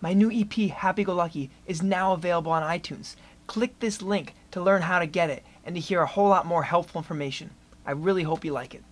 My new EP, Happy Go Lucky, is now available on iTunes. Click this link to learn how to get it and to hear a whole lot more helpful information. I really hope you like it.